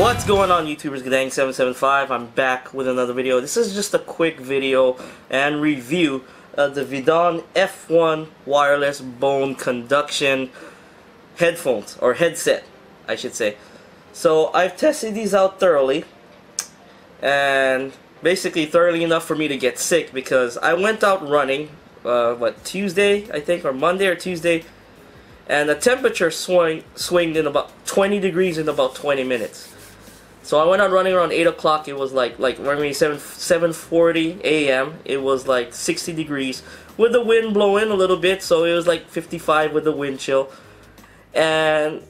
What's going on YouTubers Guddang775 I'm back with another video. This is just a quick video and review of the Vidonn F1 wireless bone conduction headphones or headset I should say. So I've tested these out thoroughly and basically thoroughly enough for me to get sick because I went out running uh, what Tuesday I think or Monday or Tuesday and the temperature swung, swinged in about 20 degrees in about 20 minutes. So I went out running around 8 o'clock. It was like, like when 7, 7.40 a.m., it was like 60 degrees with the wind blowing a little bit. So it was like 55 with the wind chill. And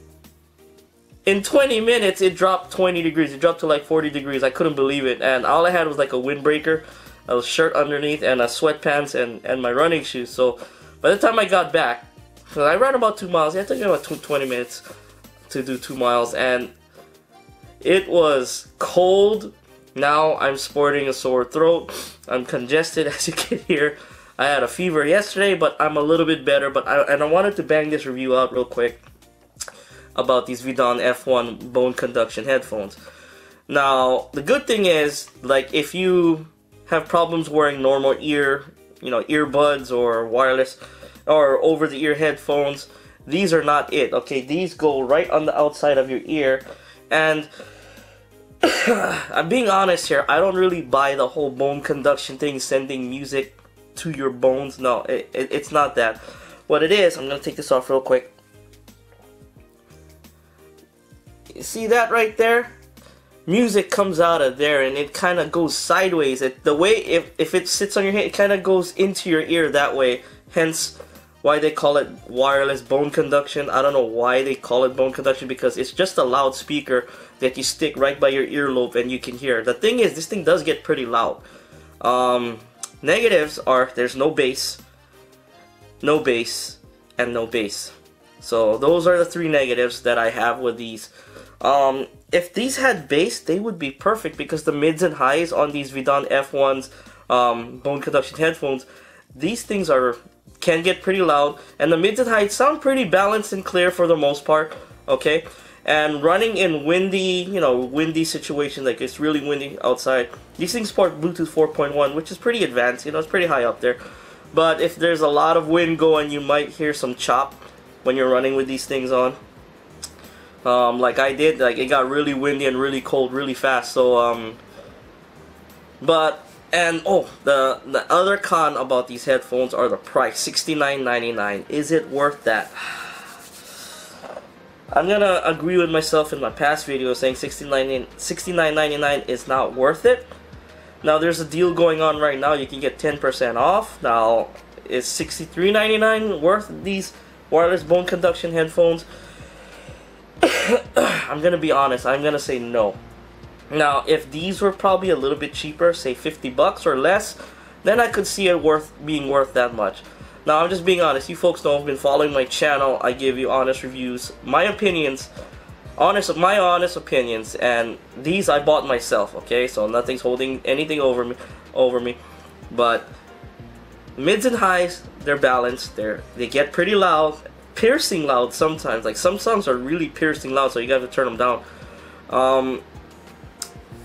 in 20 minutes, it dropped 20 degrees. It dropped to like 40 degrees. I couldn't believe it. And all I had was like a windbreaker, a shirt underneath, and a sweatpants and, and my running shoes. So by the time I got back, so I ran about two miles. It took me about 20 minutes to do two miles. And it was cold. Now I'm sporting a sore throat. I'm congested as you can hear. I had a fever yesterday, but I'm a little bit better. But I, and I wanted to bang this review out real quick about these Vidonn F1 bone conduction headphones. Now, the good thing is, like, if you have problems wearing normal ear, you know, earbuds or wireless or over-the-ear headphones, these are not it. Okay, these go right on the outside of your ear and I'm being honest here, I don't really buy the whole bone conduction thing, sending music to your bones. No, it, it, it's not that. What it is, I'm to take this off real quick. You see that right there? Music comes out of there and it kind of goes sideways. It, the way, if, if it sits on your head, it kind of goes into your ear that way. Hence, why they call it wireless bone conduction. I don't know why they call it bone conduction because it's just a loudspeaker that you stick right by your earlobe and you can hear. The thing is, this thing does get pretty loud. Um, negatives are there's no bass, no bass, and no bass. So those are the three negatives that I have with these. Um, if these had bass, they would be perfect because the mids and highs on these Vidonn F1s um, bone conduction headphones, these things are can get pretty loud, and the mids and highs sound pretty balanced and clear for the most part, okay? And running in windy, you know, windy situation, like it's really windy outside, these things support Bluetooth 4.1, which is pretty advanced, you know, it's pretty high up there. But if there's a lot of wind going, you might hear some chop when you're running with these things on. Um, like I did, like it got really windy and really cold really fast, so, um, but and oh, the the other con about these headphones are the price, $69.99. Is it worth that? I'm gonna agree with myself in my past video saying $69.99 is not worth it. Now there's a deal going on right now. You can get 10% off. Now is $63.99 worth these wireless bone conduction headphones? I'm gonna be honest. I'm gonna say no. Now, if these were probably a little bit cheaper, say 50 bucks or less, then I could see it worth being worth that much. Now, I'm just being honest. You folks know I've been following my channel. I give you honest reviews, my opinions, honest, of my honest opinions, and these I bought myself. Okay, so nothing's holding anything over me, over me. But mids and highs, they're balanced. They're they get pretty loud, piercing loud sometimes. Like some songs are really piercing loud, so you got to turn them down. Um,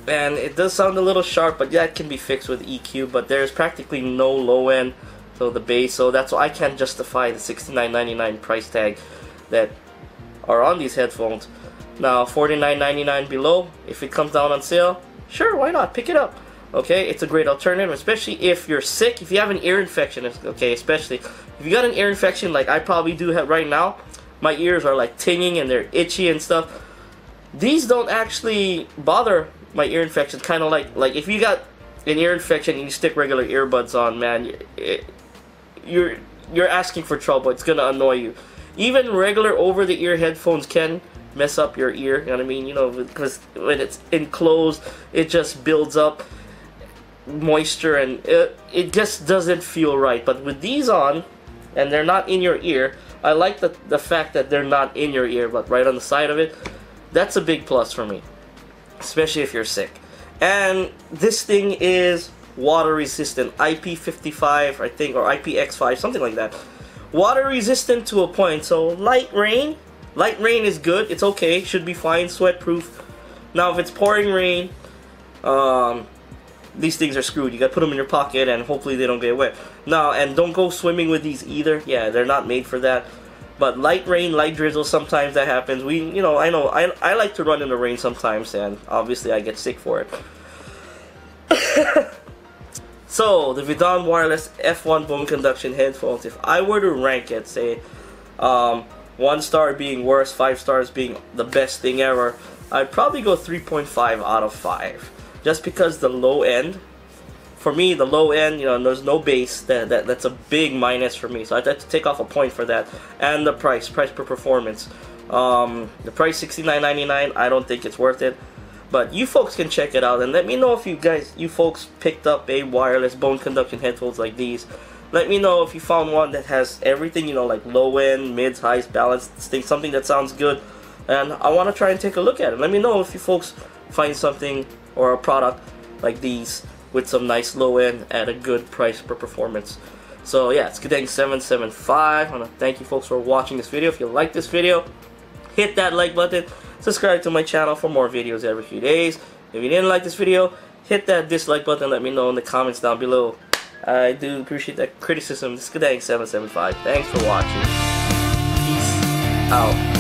and it does sound a little sharp but that can be fixed with EQ but there's practically no low end so the bass so that's why I can't justify the $69.99 price tag that are on these headphones. Now $49.99 below if it comes down on sale sure why not? Pick it up okay? It's a great alternative especially if you're sick if you have an ear infection okay especially if you got an ear infection like I probably do have right now my ears are like tinging and they're itchy and stuff. These don't actually bother my ear infection. Kind of like like if you got an ear infection and you stick regular earbuds on, man, it, you're you're asking for trouble. It's gonna annoy you. Even regular over-the-ear headphones can mess up your ear. You know what I mean? You know, because when it's enclosed, it just builds up moisture and it, it just doesn't feel right. But with these on, and they're not in your ear, I like the, the fact that they're not in your ear, but right on the side of it. That's a big plus for me especially if you're sick. And this thing is water resistant, IP55 I think, or IPX5, something like that. Water resistant to a point, so light rain, light rain is good, it's okay, should be fine, sweat proof. Now, if it's pouring rain, um, these things are screwed. You gotta put them in your pocket and hopefully they don't get wet. Now, and don't go swimming with these either. Yeah, they're not made for that. But light rain, light drizzle, sometimes that happens. We, you know, I know, I, I like to run in the rain sometimes, and obviously I get sick for it. so, the Vidonn Wireless F1 Bone Conduction headphones, if I were to rank it, say, um, one star being worst, five stars being the best thing ever, I'd probably go 3.5 out of 5. Just because the low end for me, the low end, you know, there's no bass. That, that that's a big minus for me. So I had to take off a point for that. And the price, price per performance. Um, the price $69.99. I don't think it's worth it. But you folks can check it out and let me know if you guys, you folks picked up a wireless bone conduction headphones like these. Let me know if you found one that has everything, you know, like low end, mids, highs, balanced, thing, something that sounds good. And I want to try and take a look at it. Let me know if you folks find something or a product like these with some nice low end at a good price per performance. So yeah, it's Guddang775. I want to thank you folks for watching this video. If you like this video, hit that like button. Subscribe to my channel for more videos every few days. If you didn't like this video, hit that dislike button. Let me know in the comments down below. I do appreciate that criticism. This is Guddang775. Thanks for watching. Peace out.